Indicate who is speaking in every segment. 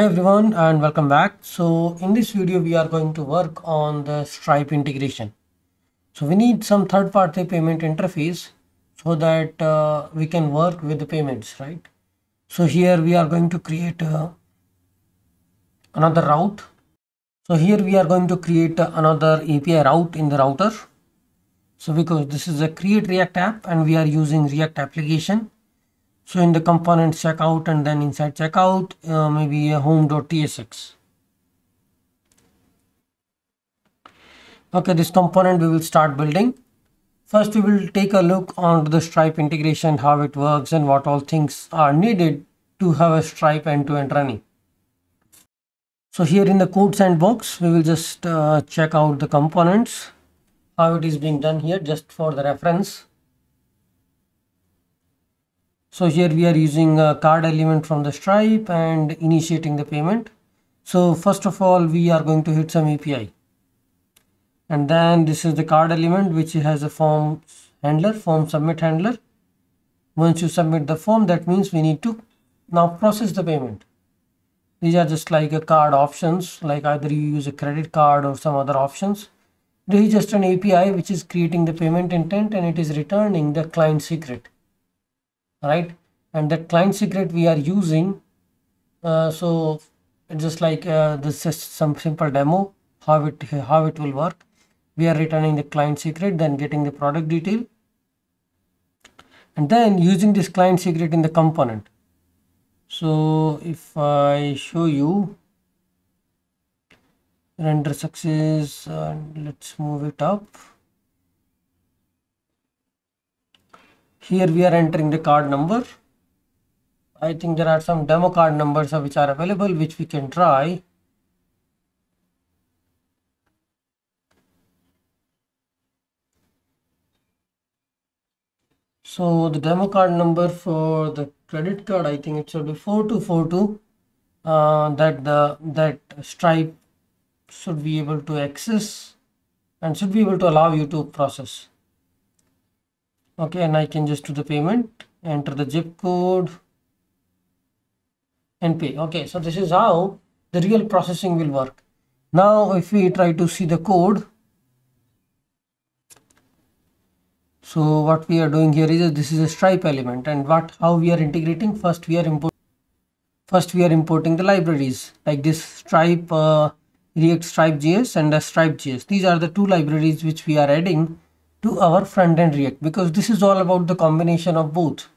Speaker 1: Hi everyone and welcome back. So in this video we are going to work on the Stripe integration. So we need some third-party payment interface so that uh, we can work with the payments, right? So here we are going to create uh, another route. So here we are going to create uh, another API route in the router. So because this is a create React app and we are using React application so in the components checkout and then inside checkout, uh, maybe a home.tsx. Okay, this component we will start building. First, we will take a look on the Stripe integration, how it works and what all things are needed to have a Stripe end-to-end -end running. So here in the code sandbox, we will just uh, check out the components, how it is being done here just for the reference. So here we are using a card element from the Stripe and initiating the payment. So first of all, we are going to hit some API. And then this is the card element which has a form handler, form submit handler. Once you submit the form, that means we need to now process the payment. These are just like a card options, like either you use a credit card or some other options. This is just an API which is creating the payment intent and it is returning the client secret right? And that client secret we are using uh, so just like uh, this is some simple demo how it how it will work. We are returning the client secret then getting the product detail and then using this client secret in the component. So if i show you render success and let's move it up here we are entering the card number. I think there are some demo card numbers which are available which we can try. So the demo card number for the credit card I think it should be 4242 uh, that the that stripe should be able to access and should be able to allow you to process okay and I can just do the payment. Enter the zip code and pay. Okay so this is how the real processing will work. Now if we try to see the code so what we are doing here is this is a stripe element. And what how we are integrating? First we are import first we are importing the libraries like this stripe uh, react stripe js and stripe js these are the two libraries which we are adding to our front end React because this is all about the combination of both.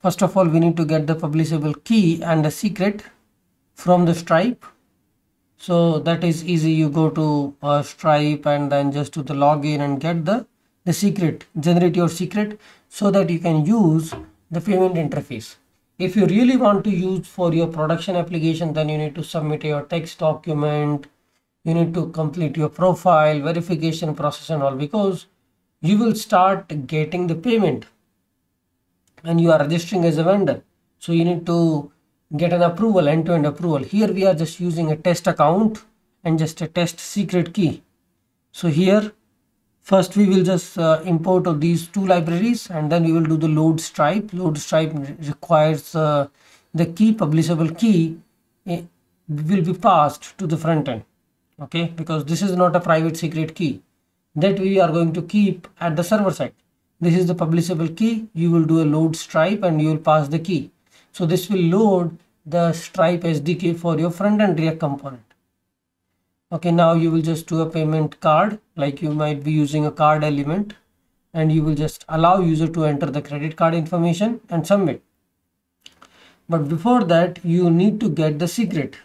Speaker 1: First of all, we need to get the publishable key and the secret from the Stripe. So that is easy. You go to uh, Stripe and then just do the login and get the, the secret, generate your secret so that you can use the payment interface. If you really want to use for your production application, then you need to submit your text document. You need to complete your profile, verification process and all because you will start getting the payment and you are registering as a vendor. So you need to get an approval end-to-end -end approval. Here we are just using a test account and just a test secret key. So here first we will just uh, import of these two libraries and then we will do the load stripe. Load stripe requires uh, the key publishable key eh, will be passed to the front end okay? Because this is not a private secret key that we are going to keep at the server side. This is the publishable key. You will do a load stripe and you will pass the key. So this will load the stripe SDK for your front end React component. Okay, now you will just do a payment card like you might be using a card element and you will just allow user to enter the credit card information and submit. But before that, you need to get the secret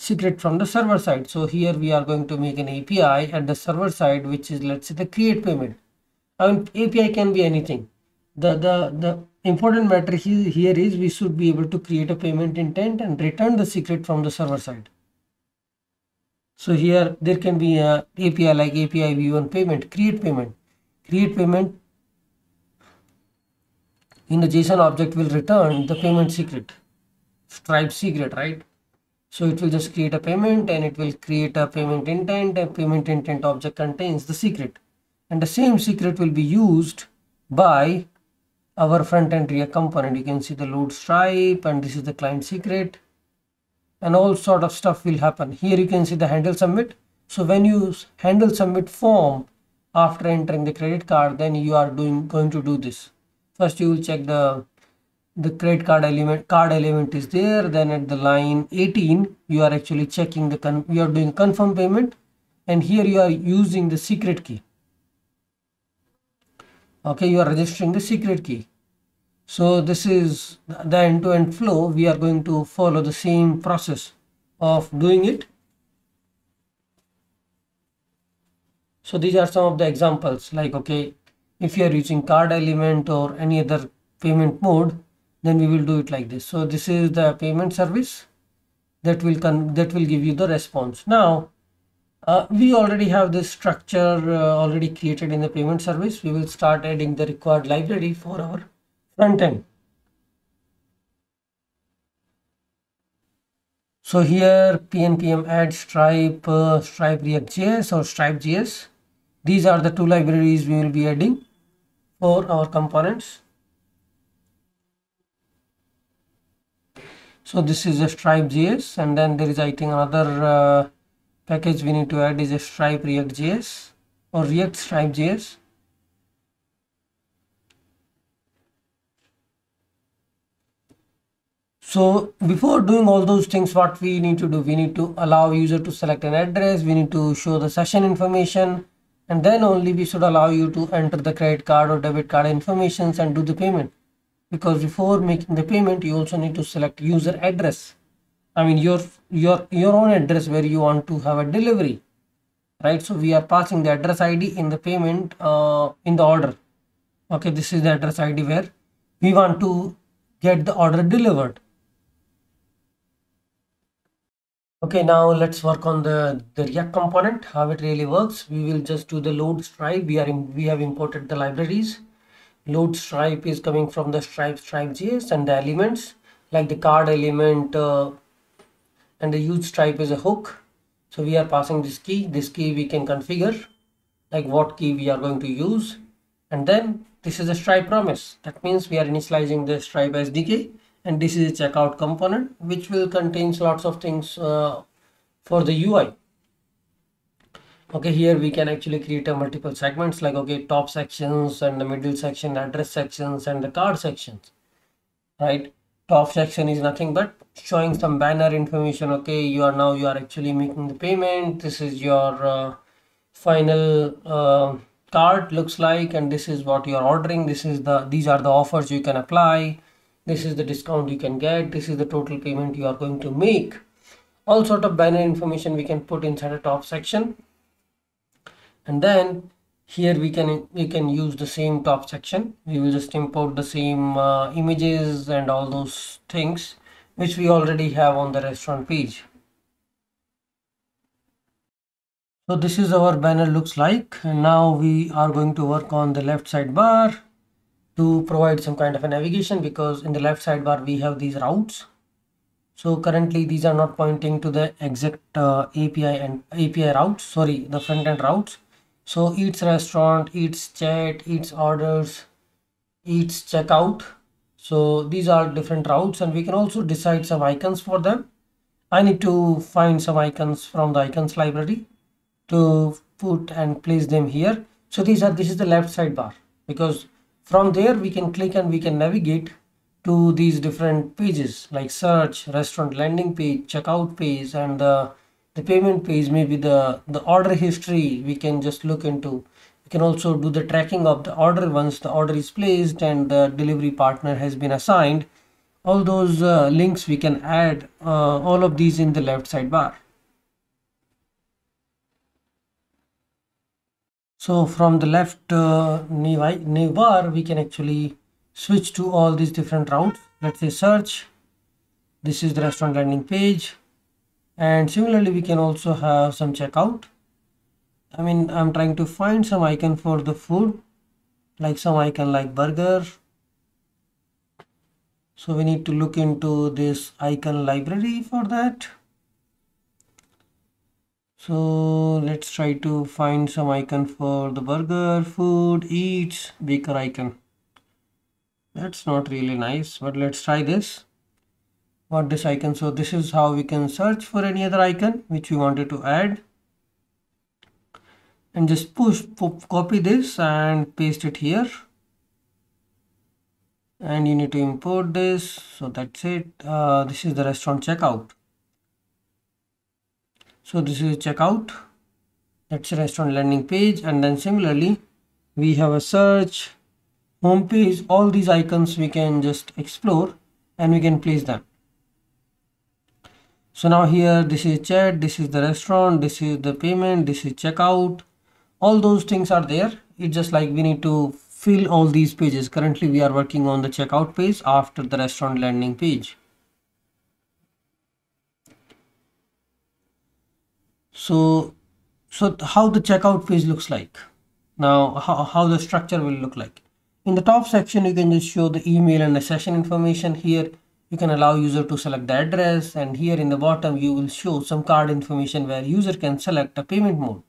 Speaker 1: secret from the server side. So here we are going to make an API at the server side, which is let's say the create payment. I mean, API can be anything. The, the, the important matter here is we should be able to create a payment intent and return the secret from the server side. So here there can be a API like API v1 payment, create payment, create payment in the JSON object will return the payment secret, Stripe secret, right? So it will just create a payment and it will create a payment intent. A payment intent object contains the secret. And the same secret will be used by our front end React component. You can see the load stripe and this is the client secret. and all sort of stuff will happen here you can see the handle submit so when you handle submit form after entering the credit card then you are doing going to do this first you will check the the credit card element card element is there then at the line 18 you are actually checking the con you are doing confirm payment and here you are using the secret key. Okay you are registering the secret key. So this is the end-to-end -end flow. We are going to follow the same process of doing it. So these are some of the examples like okay if you are using card element or any other payment mode then we will do it like this. So this is the payment service that will con that will give you the response. Now uh, we already have this structure uh, already created in the payment service. We will start adding the required library for our front end. So here pnpm add stripe uh, stripe react.js or stripe.js these are the two libraries we will be adding for our components so this is a stripe.js and then there is i think another uh, package we need to add is a stripe react.js or react stripe.js so before doing all those things what we need to do? We need to allow user to select an address. We need to show the session information and then only we should allow you to enter the credit card or debit card informations and do the payment because before making the payment you also need to select user address. I mean your your your own address where you want to have a delivery. Right? So we are passing the address ID in the payment uh, in the order. Okay this is the address ID where we want to get the order delivered. Okay now let's work on the the react component how it really works. We will just do the load stripe we are in, we have imported the libraries load stripe is coming from the stripe stripe js and the elements like the card element uh, and the use stripe is a hook. So we are passing this key. This key we can configure like what key we are going to use. And then this is a stripe promise. That means we are initializing the stripe as sdk and this is a checkout component which will contains lots of things uh, for the ui okay here we can actually create a multiple segments like okay top sections and the middle section address sections and the card sections right? Top section is nothing but showing some banner information okay you are now you are actually making the payment this is your uh, final uh, card looks like and this is what you are ordering this is the these are the offers you can apply this is the discount you can get this is the total payment you are going to make. All sort of banner information we can put inside a top section and then here we can we can use the same top section. We will just import the same uh, images and all those things which we already have on the restaurant page. So this is our banner looks like. And now we are going to work on the left sidebar to provide some kind of a navigation because in the left sidebar we have these routes. So currently these are not pointing to the exact uh, API and API routes sorry the front end routes so eats restaurant eats chat eats orders eats checkout. So these are different routes and we can also decide some icons for them. I need to find some icons from the icons library to put and place them here. So these are this is the left sidebar because from there we can click and we can navigate to these different pages like search restaurant landing page checkout page and the the payment page maybe the the order history we can just look into. We can also do the tracking of the order once the order is placed and the delivery partner has been assigned. All those uh, links we can add uh, all of these in the left sidebar. So from the left uh, new bar we can actually switch to all these different routes. Let's say search. This is the restaurant landing page and similarly we can also have some checkout. I mean I'm trying to find some icon for the food like some icon like burger. So we need to look into this icon library for that. So let's try to find some icon for the burger food eats baker icon. That's not really nice but let's try this what this icon? So this is how we can search for any other icon which we wanted to add. And just push copy this and paste it here. And you need to import this. So that's it. Uh, this is the restaurant checkout. So this is checkout. That's a restaurant landing page. And then similarly we have a search home page. All these icons we can just explore and we can place them so now here this is chat this is the restaurant this is the payment this is checkout. All those things are there. It's just like we need to fill all these pages. Currently we are working on the checkout page after the restaurant landing page. So so how the checkout page looks like? Now how, how the structure will look like? In the top section you can just show the email and the session information here you can allow user to select the address and here in the bottom you will show some card information where user can select a payment mode.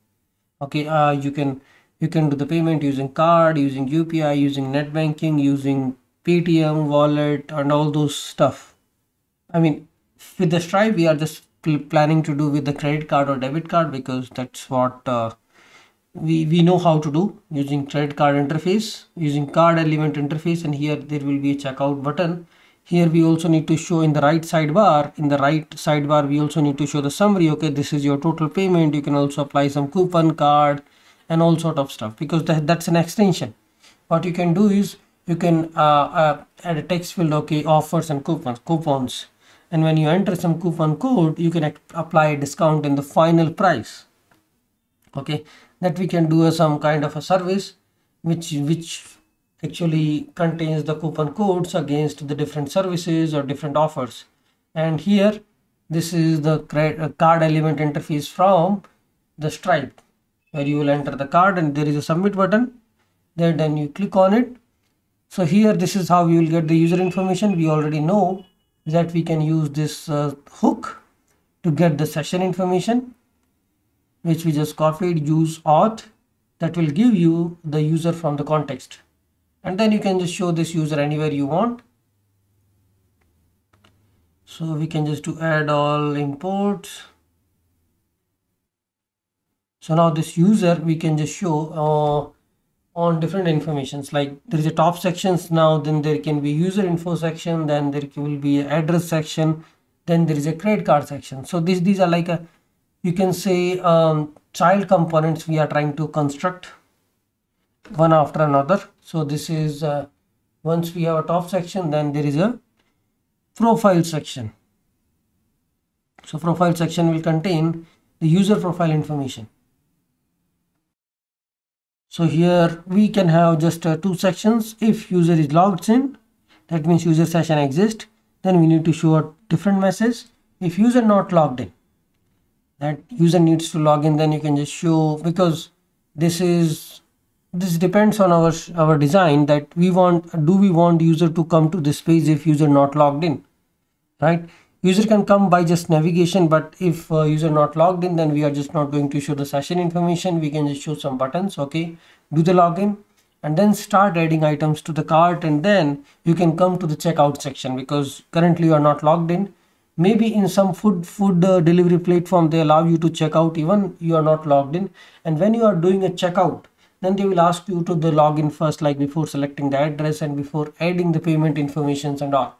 Speaker 1: Okay uh, you can you can do the payment using card using upi using net banking using paytm wallet and all those stuff. I mean with the stripe we are just planning to do with the credit card or debit card because that's what uh, we we know how to do using credit card interface using card element interface and here there will be a checkout button here we also need to show in the right sidebar in the right sidebar we also need to show the summary okay? This is your total payment. You can also apply some coupon card and all sort of stuff because that, that's an extension. What you can do is you can uh, uh, add a text field okay offers and coupons coupons. And when you enter some coupon code you can apply a discount in the final price okay? That we can do some kind of a service which which actually contains the coupon codes against the different services or different offers. And here this is the uh, card element interface from the stripe where you will enter the card and there is a submit button there then you click on it. So here this is how you will get the user information. We already know that we can use this uh, hook to get the session information which we just copied use auth that will give you the user from the context and then you can just show this user anywhere you want. So we can just do add all imports. So now this user we can just show uh, on different informations. Like there is a top sections now then there can be user info section then there will be address section then there is a credit card section. So these these are like a you can say um, child components we are trying to construct one after another so this is uh, once we have a top section then there is a profile section. So profile section will contain the user profile information. So here we can have just uh, two sections. If user is logged in that means user session exists then we need to show a different message. If user not logged in that user needs to log in then you can just show because this is this depends on our our design that we want do we want user to come to this page if user not logged in right? User can come by just navigation but if uh, user not logged in then we are just not going to show the session information. We can just show some buttons okay do the login and then start adding items to the cart and then you can come to the checkout section because currently you are not logged in. Maybe in some food food uh, delivery platform they allow you to check out even you are not logged in. And when you are doing a checkout then they will ask you to the login first like before selecting the address and before adding the payment informations and all.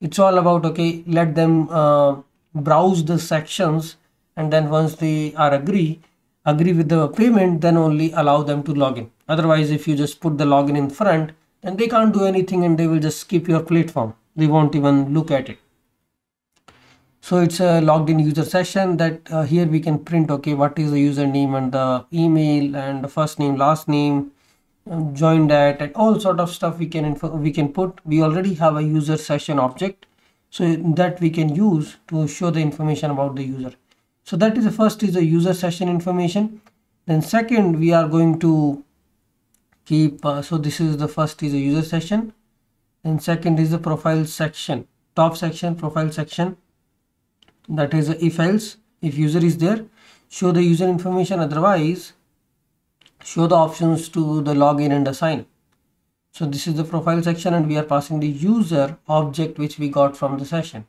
Speaker 1: It's all about okay let them uh, browse the sections and then once they are agree agree with the payment then only allow them to login. Otherwise if you just put the login in front then they can't do anything and they will just skip your platform. They won't even look at it so it's a logged in user session that uh, here we can print okay what is the username and the email and the first name last name um, join that and all sort of stuff we can we can put. We already have a user session object so that we can use to show the information about the user. So that is the first is the user session information. Then second we are going to keep uh, so this is the first is a user session. And second is the profile section top section profile section that is if else if user is there show the user information otherwise show the options to the login and assign. So this is the profile section and we are passing the user object which we got from the session.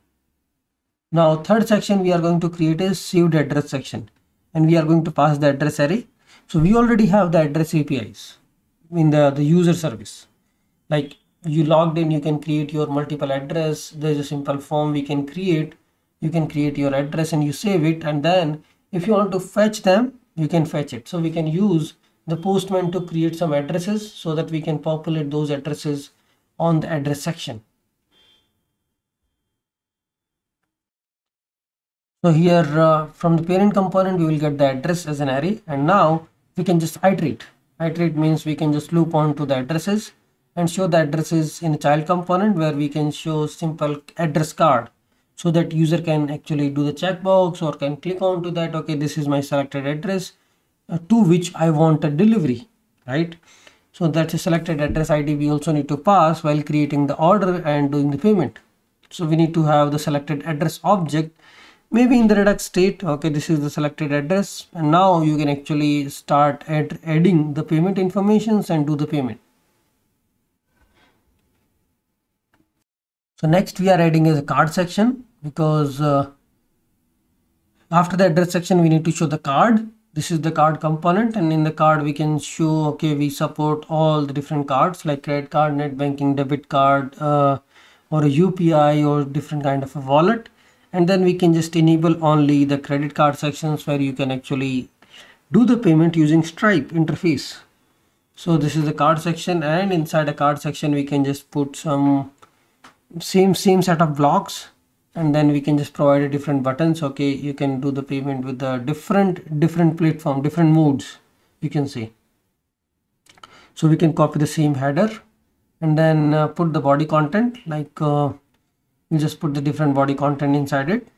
Speaker 1: Now third section we are going to create a saved address section and we are going to pass the address array. So we already have the address apis in the the user service. Like you logged in you can create your multiple address. There's a simple form we can create you can create your address and you save it and then if you want to fetch them you can fetch it. So we can use the postman to create some addresses so that we can populate those addresses on the address section. So here uh, from the parent component we will get the address as an array and now we can just iterate. Iterate means we can just loop on to the addresses and show the addresses in a child component where we can show simple address card so that user can actually do the checkbox or can click on to that okay this is my selected address uh, to which I want a delivery right? So that's a selected address ID we also need to pass while creating the order and doing the payment. So we need to have the selected address object maybe in the redux state okay this is the selected address and now you can actually start add, adding the payment informations and do the payment. So next we are adding a card section because uh, after the address section we need to show the card. This is the card component and in the card we can show okay we support all the different cards like credit card net banking debit card uh, or a upi or different kind of a wallet. And then we can just enable only the credit card sections where you can actually do the payment using stripe interface. So this is the card section and inside the card section we can just put some same same set of blocks and then we can just provide a different buttons okay you can do the payment with the different different platform different modes you can see so we can copy the same header and then uh, put the body content like uh, you just put the different body content inside it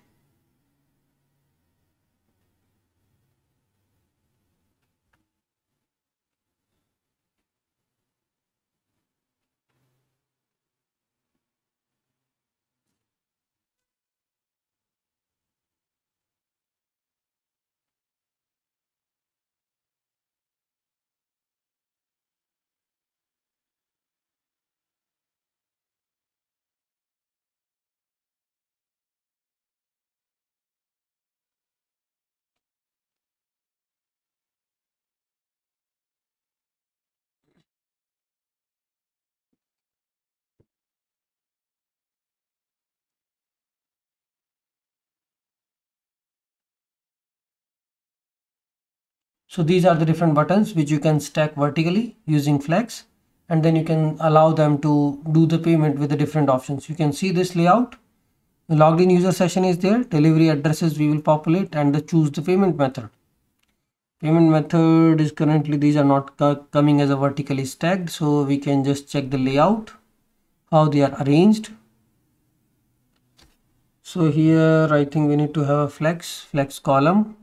Speaker 1: So these are the different buttons which you can stack vertically using flex and then you can allow them to do the payment with the different options. You can see this layout. The logged in user session is there. Delivery addresses we will populate and the choose the payment method. Payment method is currently these are not coming as a vertically stacked so we can just check the layout how they are arranged. So here I think we need to have a flex flex column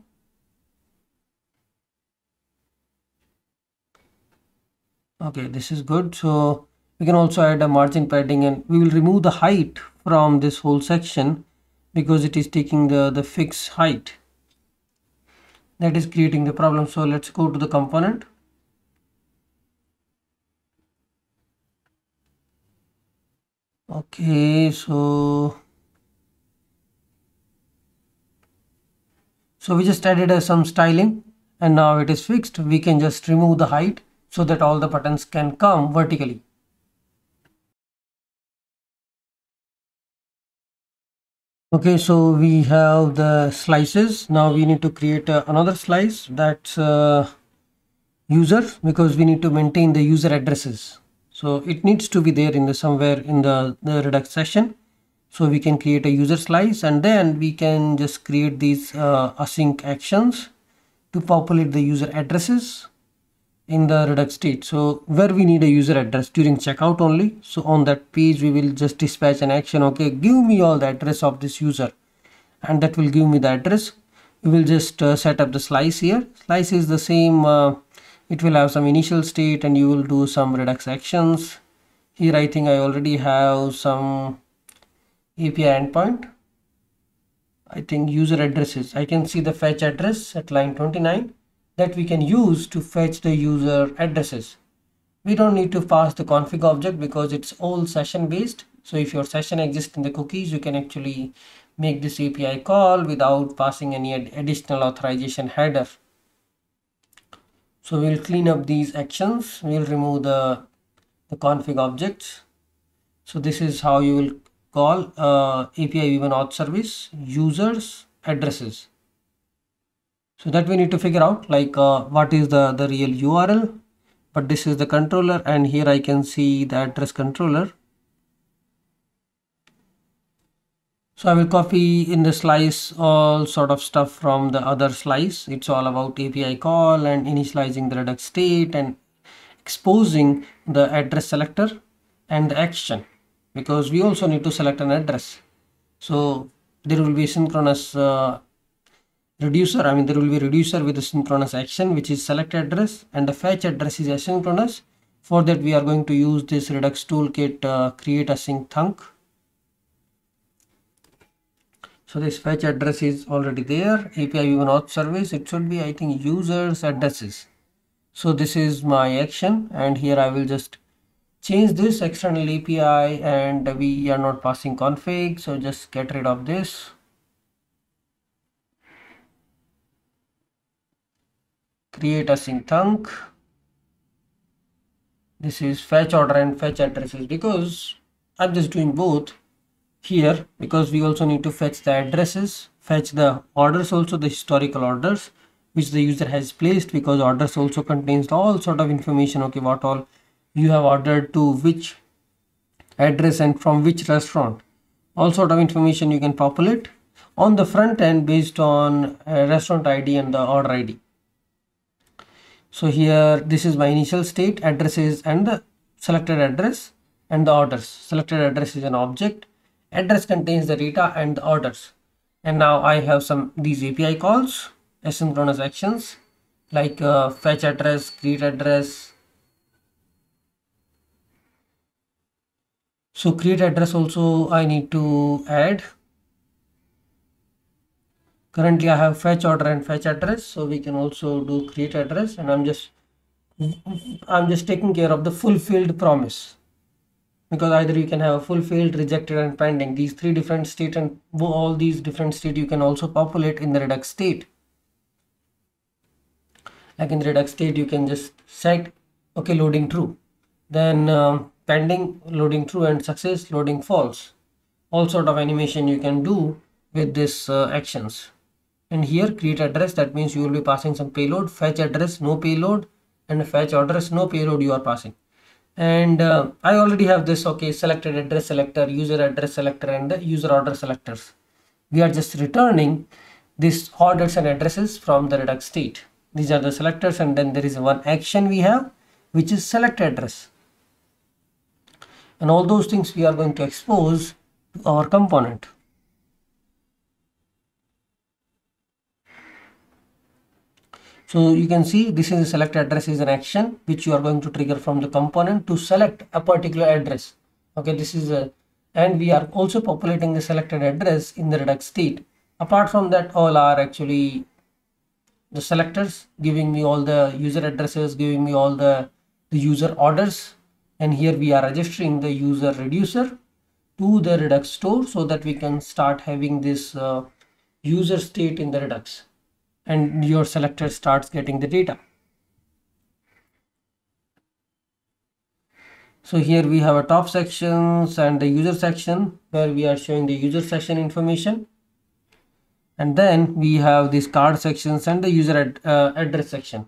Speaker 1: okay this is good. So we can also add a margin padding and we will remove the height from this whole section because it is taking the the fixed height. That is creating the problem. So let's go to the component. Okay so so we just added uh, some styling and now it is fixed. We can just remove the height so that all the buttons can come vertically. Okay, so we have the slices. Now we need to create uh, another slice that's uh, user because we need to maintain the user addresses. So it needs to be there in the somewhere in the, the Redux session. So we can create a user slice and then we can just create these uh, async actions to populate the user addresses in the redux state. So where we need a user address? During checkout only. So on that page we will just dispatch an action. Okay give me all the address of this user. And that will give me the address. We will just uh, set up the slice here. Slice is the same uh, it will have some initial state and you will do some redux actions. Here i think i already have some api endpoint. I think user addresses. I can see the fetch address at line 29 that we can use to fetch the user addresses. We don't need to pass the config object because it's all session based. So if your session exists in the cookies, you can actually make this API call without passing any ad additional authorization header. So we'll clean up these actions. We'll remove the, the config objects. So this is how you will call uh, API v1 auth service users addresses. So that we need to figure out like uh, what is the, the real URL, but this is the controller and here I can see the address controller So I will copy in the slice all sort of stuff from the other slice. It's all about API call and initializing the Redux state and exposing the address selector and the action because we also need to select an address. So there will be synchronous uh, reducer. I mean, there will be reducer with a synchronous action, which is select address and the fetch address is asynchronous. For that, we are going to use this Redux toolkit uh, create async thunk so this fetch address is already there api v1 auth service it should be i think users addresses so this is my action and here i will just change this external api and we are not passing config so just get rid of this create async thunk. This is fetch order and fetch addresses because i'm just doing both here because we also need to fetch the addresses fetch the orders also the historical orders which the user has placed because orders also contains all sort of information okay what all you have ordered to which address and from which restaurant. All sort of information you can populate on the front end based on uh, restaurant id and the order id so here this is my initial state addresses and the selected address and the orders. Selected address is an object. Address contains the data and the orders. And now I have some these API calls asynchronous actions like uh, fetch address create address. So create address also I need to add currently I have fetch order and fetch address so we can also do create address and I'm just I'm just taking care of the fulfilled promise. Because either you can have a fulfilled rejected and pending. These three different state and all these different state you can also populate in the redux state. Like in the redux state you can just set okay loading true. Then um, pending loading true and success loading false. All sort of animation you can do with this uh, actions and here create address. That means you will be passing some payload. Fetch address no payload. And fetch address no payload you are passing. And uh, I already have this okay selected address selector user address selector and the user order selectors. We are just returning these orders and addresses from the redux state. These are the selectors and then there is one action we have which is select address. And all those things we are going to expose to our component So you can see this is a select address is an action which you are going to trigger from the component to select a particular address. Okay, this is a and we are also populating the selected address in the Redux state. Apart from that, all are actually the selectors giving me all the user addresses, giving me all the, the user orders. And here we are registering the user reducer to the Redux store so that we can start having this uh, user state in the Redux and your selector starts getting the data. So here we have a top sections and the user section where we are showing the user section information. And then we have these card sections and the user ad, uh, address section.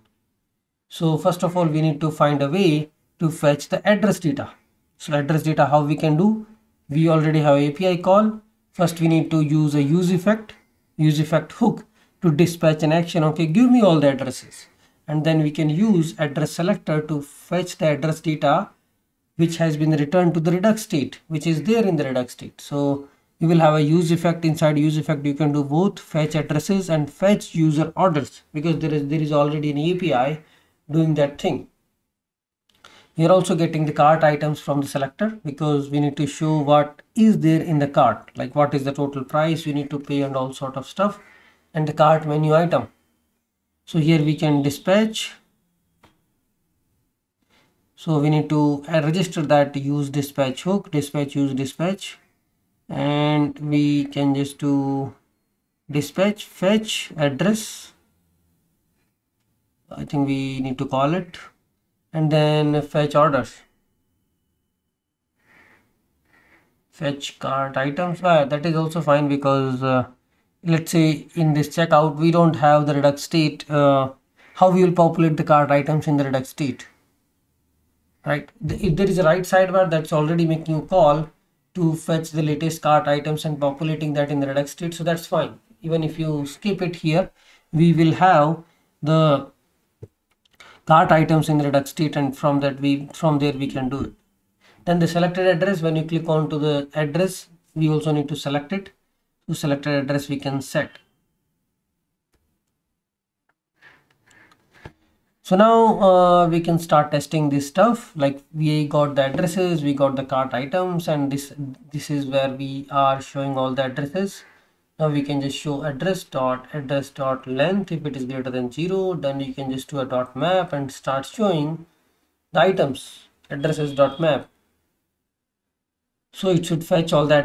Speaker 1: So first of all, we need to find a way to fetch the address data. So address data, how we can do? We already have API call. First, we need to use a use effect, use effect hook to dispatch an action. Okay give me all the addresses. And then we can use address selector to fetch the address data which has been returned to the redux state which is there in the redux state. So you will have a use effect inside use effect. You can do both fetch addresses and fetch user orders because there is there is already an api doing that thing. We are also getting the cart items from the selector because we need to show what is there in the cart like what is the total price you need to pay and all sort of stuff and the cart menu item. So here we can dispatch. So we need to register that use dispatch hook dispatch use dispatch. And we can just do dispatch fetch address. I think we need to call it. And then fetch orders. Fetch cart items. Uh, that is also fine because uh, let's say in this checkout we don't have the redux state uh, how we will populate the cart items in the redux state right? If there is a right sidebar that's already making a call to fetch the latest cart items and populating that in the redux state so that's fine. Even if you skip it here we will have the cart items in the redux state and from that we from there we can do it. Then the selected address when you click on to the address we also need to select it to selected address we can set. So now uh, we can start testing this stuff. Like we got the addresses we got the cart items and this this is where we are showing all the addresses. Now we can just show address dot address dot length. If it is greater than zero then you can just do a dot map and start showing the items addresses dot map. So it should fetch all that